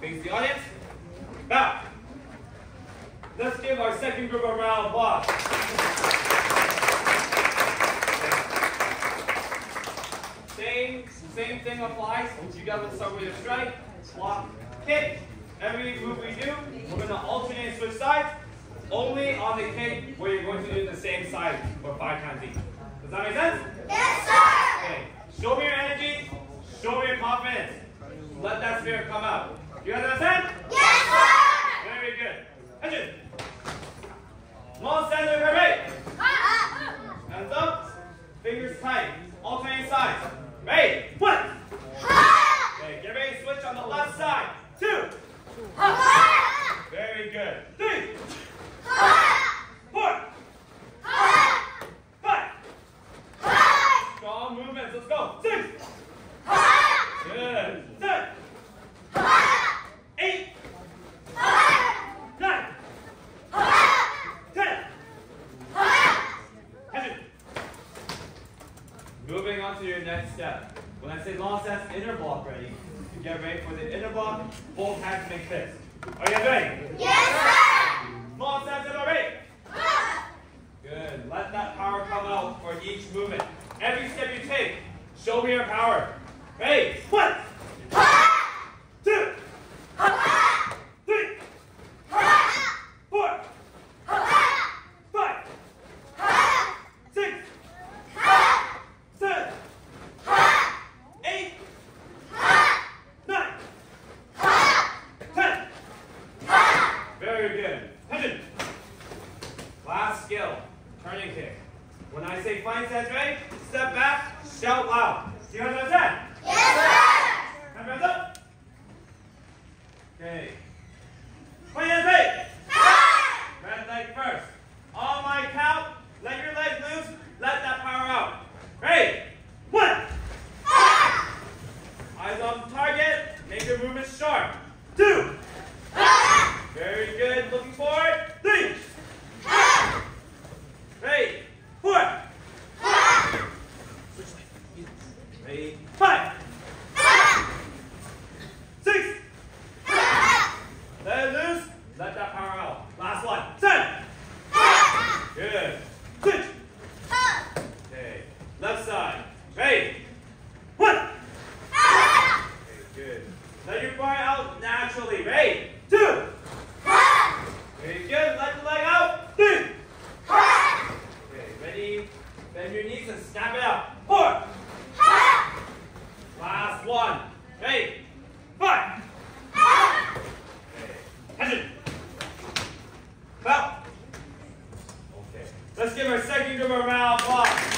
Face the audience. Bow. Let's give our second group a round of applause. Same, same thing applies. You guys will start with a strike, block, kick. Every move we do, we're going to alternate switch sides. Only on the kick where you're going to do the same side for five times each. Does that make sense? Yes, sir! Okay. Show me your energy. Show me your confidence. Let that spirit come out. You guys understand? Yes, sir! Very good. Attention. Small center perfect. Hands up. Fingers tight. Alternate sides. Ready? One. Okay, get ready to switch on the left side. Two. Very good. Three. Four. Five. Strong movements. Let's go. Six. Good. Seven. Eight. Nine. Ten. Attention. Moving on to your next step. When I say long steps, inner block ready. You get ready for the inner block. Both hands make fists. Are you ready? Yes, Small steps and ready. Good. Let that power come out for each movement. Every step you take, show me your power. Ready? One, two, three, four, five, six, seven, eight, nine, ten. Very good. Attention. Last skill, turning kick. When I say fine ready, step back, shout loud. Do you understand? Yes, sir! Your hands up. Okay. Fine ready. Red leg first. On my count, let your leg loose, let that power out. Ready? One. Ah! Eyes on target, make your movement sharp. Two. Ah! Very good, looking forward. Three. Ready? Four. Ready? Five. Six. Let it loose. Let that power out. Last one. Seven. Good. Switch. Okay. Left Ready? One. Good. Let your bar out naturally. Ready? Two. Very good. Let the leg out. Three. Okay, ready? Bend your knees and snap it out. Four. Last one. Ready? Five. Okay. Bow. Okay. Let's give our second group a round of applause.